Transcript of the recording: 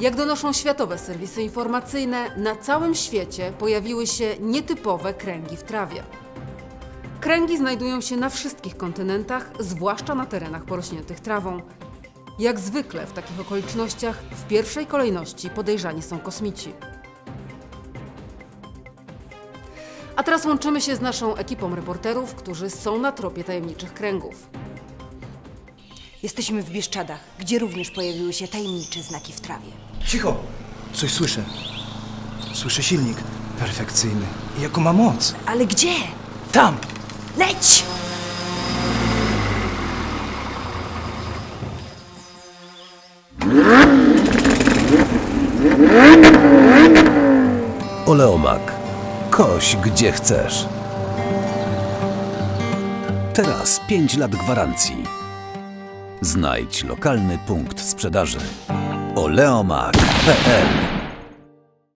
Jak donoszą światowe serwisy informacyjne, na całym świecie pojawiły się nietypowe kręgi w trawie. Kręgi znajdują się na wszystkich kontynentach, zwłaszcza na terenach porośniętych trawą. Jak zwykle w takich okolicznościach w pierwszej kolejności podejrzani są kosmici. A teraz łączymy się z naszą ekipą reporterów, którzy są na tropie tajemniczych kręgów. Jesteśmy w Bieszczadach, gdzie również pojawiły się tajemnicze znaki w trawie. Cicho! Coś słyszę. Słyszę silnik. Perfekcyjny. I jaką ma moc? Ale gdzie? Tam! Leć! Oleomak. Koś gdzie chcesz. Teraz 5 lat gwarancji. Znajdź lokalny punkt sprzedaży. oleomak.pl